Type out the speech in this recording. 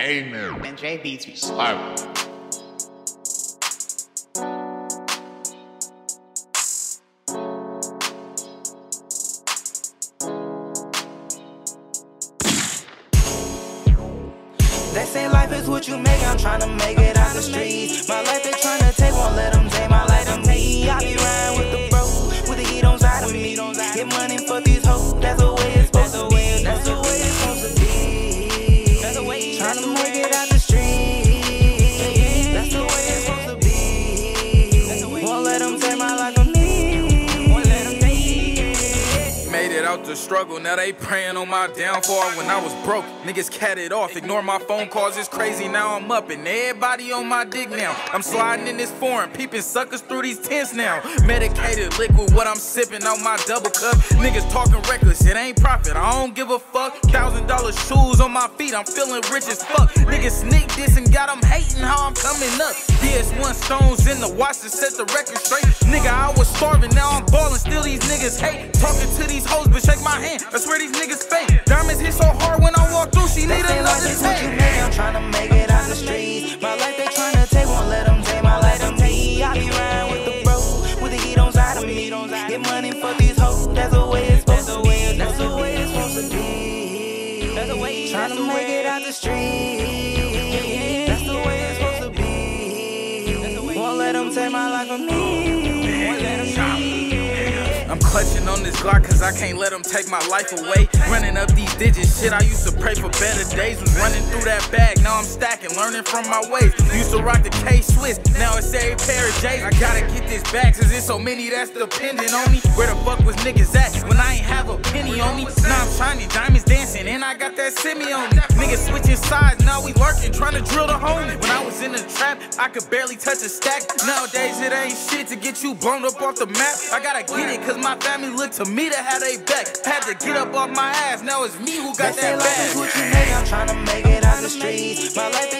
Amen. And J Beats be Slap. They say life is what you make, I'm trying to make it out the streets. My life they trying to take, won't let them take my life to me. I be riding with the bro, with the heat on side of me. Get money it out the struggle, now they praying on my downfall. When I was broke, niggas catted off, ignore my phone calls, it's crazy. Now I'm up and everybody on my dick now. I'm sliding in this foreign, peeping suckers through these tents now. Medicated liquid, what I'm sipping on my double cup. Niggas talking reckless, it ain't profit, I don't give a fuck. Thousand dollar shoes on my feet, I'm feeling rich as fuck. Niggas sneak this and got them hating how I'm coming up. VS1 stones in the watch to set the record straight. Nigga, I was starving, now I'm balling, still these niggas hate. Talking to these hoes, but shake my hand. I swear these niggas fake. Diamonds hit so hard when I walk through, she They need say life another is what you tape. make, I'm trying to make it out the streets. My life they trying to take, won't let them take my life to me. I be riding with the bro, with the heat on side of me. Get money for these hoes, that's the way it's supposed to be. That's the way it's supposed to be. That's the way trying to make it out the streets. That's the way it's supposed to be. Won't let them take my life from me. Won't let 'em I'm clutching on this Glock cause I can't let them take my life away. Running up these digits, shit, I used to pray for better days. Was running through that bag, now I'm stacking, learning from my ways. Used to rock the K Swiss, now it's every pair of J's. I gotta get this back cause there's so many that's dependent on me. Where the fuck was niggas at when I ain't have a penny on me? Now I'm shining, diamonds dancing, and I got that semi on me. Niggas switching sides, now we lurking, trying to drill the homie. When I was in the trap, I could barely touch a stack. Nowadays it ain't shit to get you blown up off the map. I gotta get it cause my family look to me to have they back. Had to get up off my ass, now it's me who got say that life is what you make, I'm trying to make it out the streets. My life